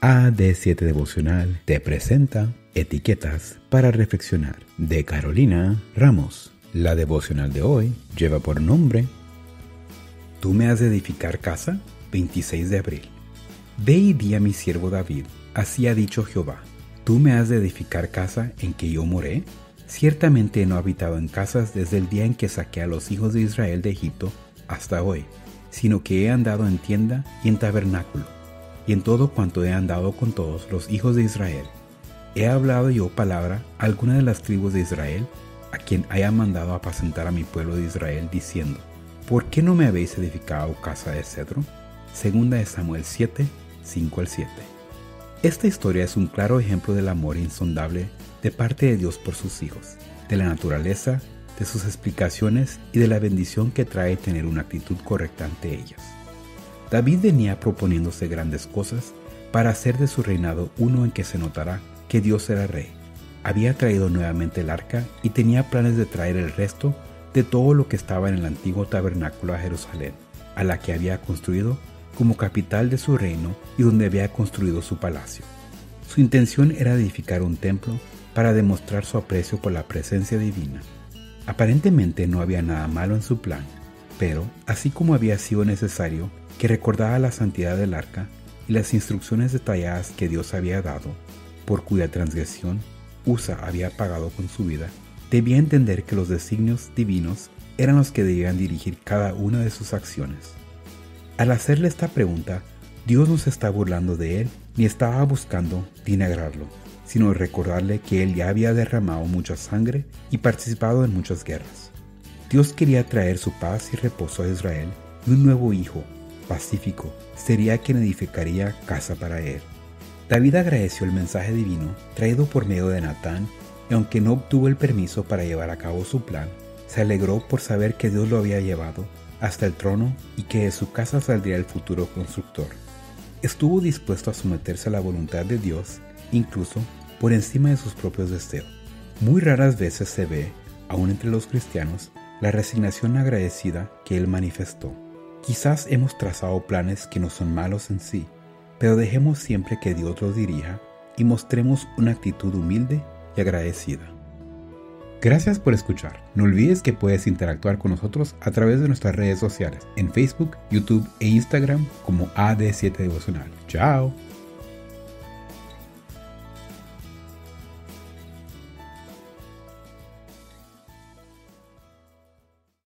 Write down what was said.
AD7 Devocional te presenta Etiquetas para Reflexionar de Carolina Ramos. La devocional de hoy lleva por nombre ¿Tú me has de edificar casa? 26 de abril. Ve y di a mi siervo David, así ha dicho Jehová, ¿tú me has de edificar casa en que yo moré? Ciertamente no he habitado en casas desde el día en que saqué a los hijos de Israel de Egipto hasta hoy, sino que he andado en tienda y en tabernáculo, y en todo cuanto he andado con todos los hijos de Israel. He hablado yo palabra a alguna de las tribus de Israel, a quien haya mandado apacentar a mi pueblo de Israel, diciendo, ¿Por qué no me habéis edificado casa de cedro? Segunda de Samuel 7, 5 al 7. Esta historia es un claro ejemplo del amor insondable de parte de Dios por sus hijos, de la naturaleza, de sus explicaciones y de la bendición que trae tener una actitud correcta ante ellas. David venía proponiéndose grandes cosas para hacer de su reinado uno en que se notará que Dios era rey. Había traído nuevamente el arca y tenía planes de traer el resto de todo lo que estaba en el antiguo tabernáculo a Jerusalén, a la que había construido como capital de su reino y donde había construido su palacio. Su intención era edificar un templo para demostrar su aprecio por la presencia divina. Aparentemente no había nada malo en su plan, pero así como había sido necesario que recordara la santidad del arca y las instrucciones detalladas que Dios había dado, por cuya transgresión Usa había pagado con su vida, debía entender que los designios divinos eran los que debían dirigir cada una de sus acciones. Al hacerle esta pregunta, Dios no se está burlando de él ni estaba buscando dinagrarlo, sino recordarle que él ya había derramado mucha sangre y participado en muchas guerras. Dios quería traer su paz y reposo a Israel y un nuevo hijo, pacífico, sería quien edificaría casa para él. David agradeció el mensaje divino traído por medio de Natán y aunque no obtuvo el permiso para llevar a cabo su plan, se alegró por saber que Dios lo había llevado hasta el trono y que de su casa saldría el futuro constructor. Estuvo dispuesto a someterse a la voluntad de Dios, incluso por encima de sus propios deseos. Muy raras veces se ve, aún entre los cristianos, la resignación agradecida que él manifestó. Quizás hemos trazado planes que no son malos en sí, pero dejemos siempre que Dios los dirija y mostremos una actitud humilde y agradecida. Gracias por escuchar. No olvides que puedes interactuar con nosotros a través de nuestras redes sociales en Facebook, YouTube e Instagram como AD7 Devocional. Chao.